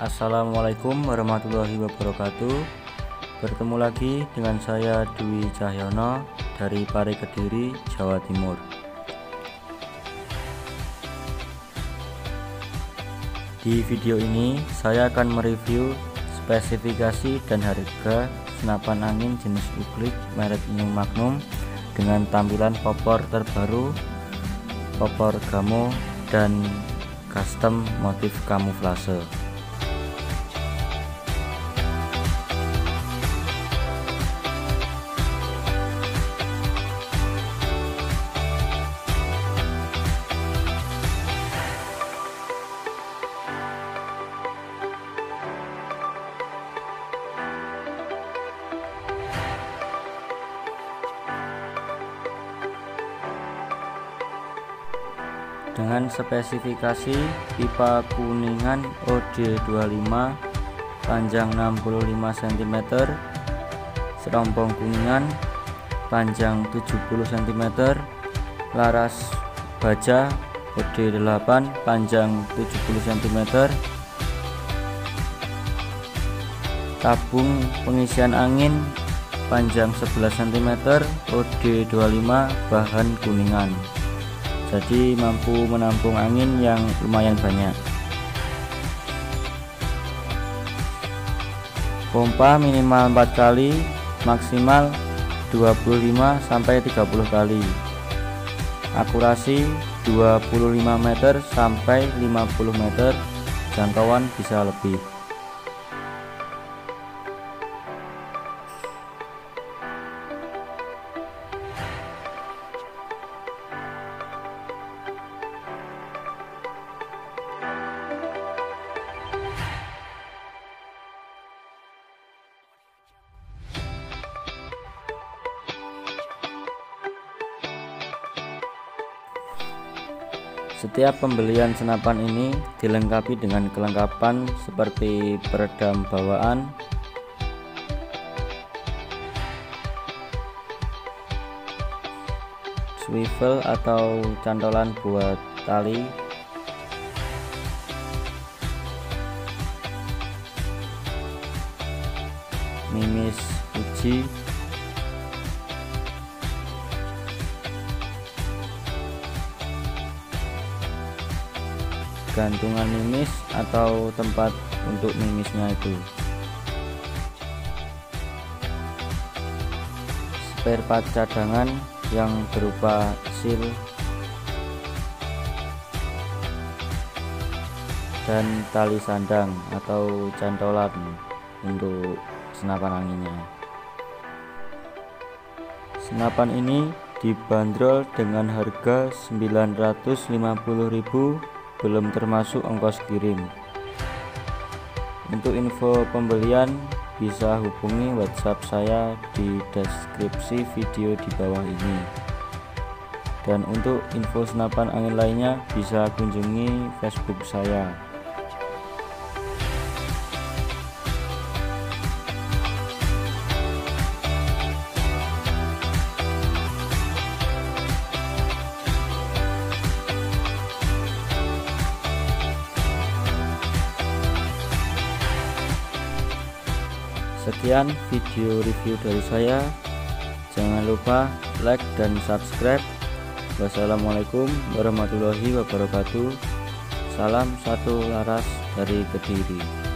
Assalamualaikum warahmatullahi wabarakatuh Bertemu lagi dengan saya Dwi Cahyono dari Pare Kediri, Jawa Timur Di video ini saya akan mereview spesifikasi dan harga senapan angin jenis Uklik merek New Magnum dengan tampilan popor terbaru, popor gamo dan custom motif kamuflase. Dengan spesifikasi pipa kuningan OD25 panjang 65 cm serompong kuningan panjang 70 cm laras baja OD8 panjang 70 cm tabung pengisian angin panjang 11 cm OD25 bahan kuningan jadi mampu menampung angin yang lumayan banyak. Pompa minimal 4 kali maksimal 25 sampai 30 kali. Akurasi 25 meter sampai 50 meter jangkauan bisa lebih Setiap pembelian senapan ini dilengkapi dengan kelengkapan seperti peredam bawaan, swivel atau cantolan buat tali, mimis uji gantungan mimis atau tempat untuk mimisnya itu? Spare part cadangan yang berupa seal dan tali sandang atau cantolan untuk senapan anginnya. Senapan ini dibanderol dengan harga 950.000 belum termasuk ongkos kirim. Untuk info pembelian bisa hubungi WhatsApp saya di deskripsi video di bawah ini. Dan untuk info senapan angin lainnya bisa kunjungi Facebook saya Sekian video review dari saya. Jangan lupa like dan subscribe. Wassalamualaikum warahmatullahi wabarakatuh. Salam satu laras dari Kediri.